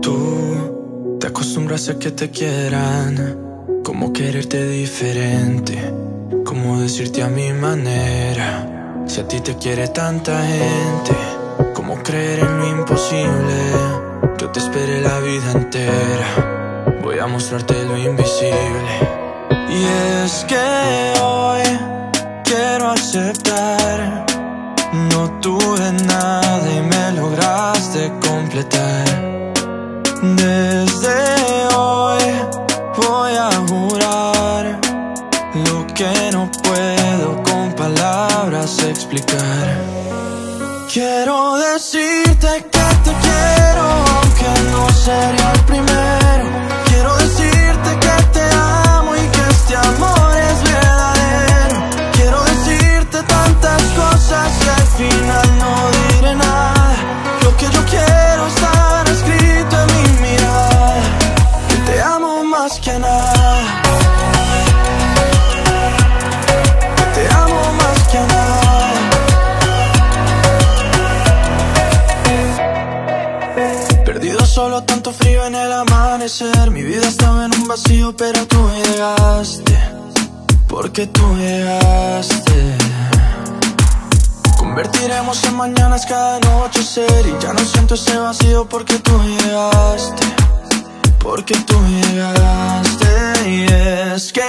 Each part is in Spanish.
Tú te acostumbras a que te quieran, como quererte diferente, como decirte a mi manera. Si a ti te quiere tanta gente, como creer en lo imposible, yo te esperé la vida entera. Voy a mostrarte lo invisible. Y es que hoy quiero aceptar Tuve nada y me lograste completar. Desde hoy voy a jurar lo que no puedo con palabras explicar. Quiero decirte que te quiero, solo, tanto frío en el amanecer. Mi vida estaba en un vacío, pero tú llegaste. Porque tú llegaste. Convertiremos en mañanas cada noche ser Y ya no siento ese vacío porque tú llegaste Porque tú llegaste Y es que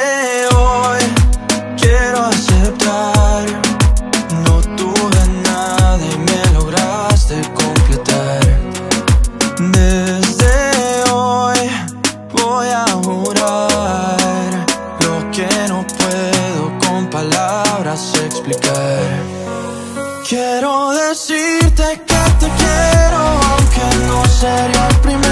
Lo que no puedo con palabras explicar Quiero decirte que te quiero, aunque no sería el primero.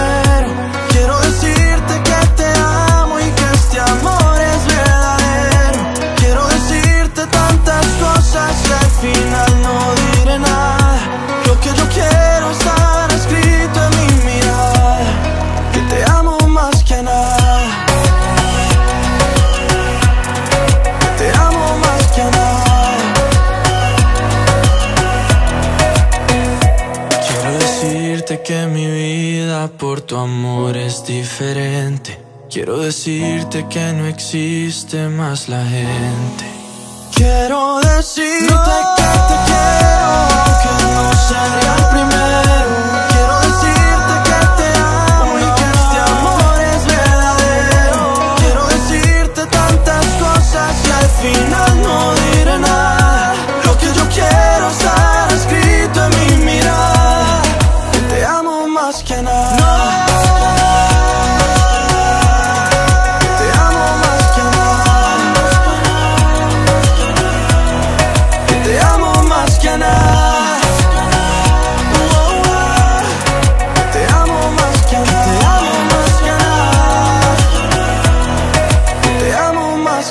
Por tu amor es diferente. Quiero decirte que no existe más la gente. Quiero decirte que te quiero, aunque no el primero. Quiero decirte que te amo y que este amor es verdadero. Quiero decirte tantas cosas y al final no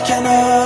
nada.